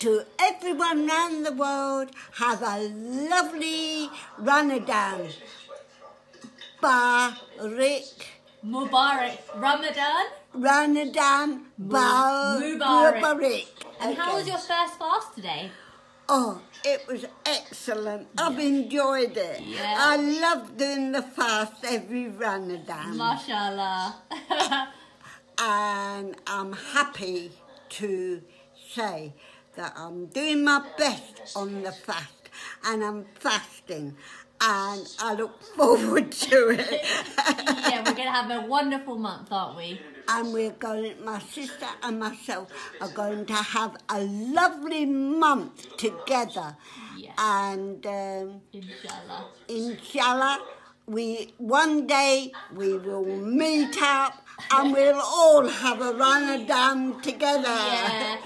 to everyone around the world, have a lovely Ramadan. Barik. Mubarak Ramadan. Ramadan Bar- Mubarak. Mubarak. And how was your first fast today? Oh, it was excellent. I've enjoyed it. Yeah. I love doing the fast every Ramadan. Mashallah. and I'm happy to say that I'm doing my best on the fast and I'm fasting and I look forward to it. yeah, we're going to have a wonderful month, aren't we? and we're going, my sister and myself are going to have a lovely month together. Yes. And um, Inshallah. inshallah, we one day we will meet up and we'll all have a Ramadan together. Yeah.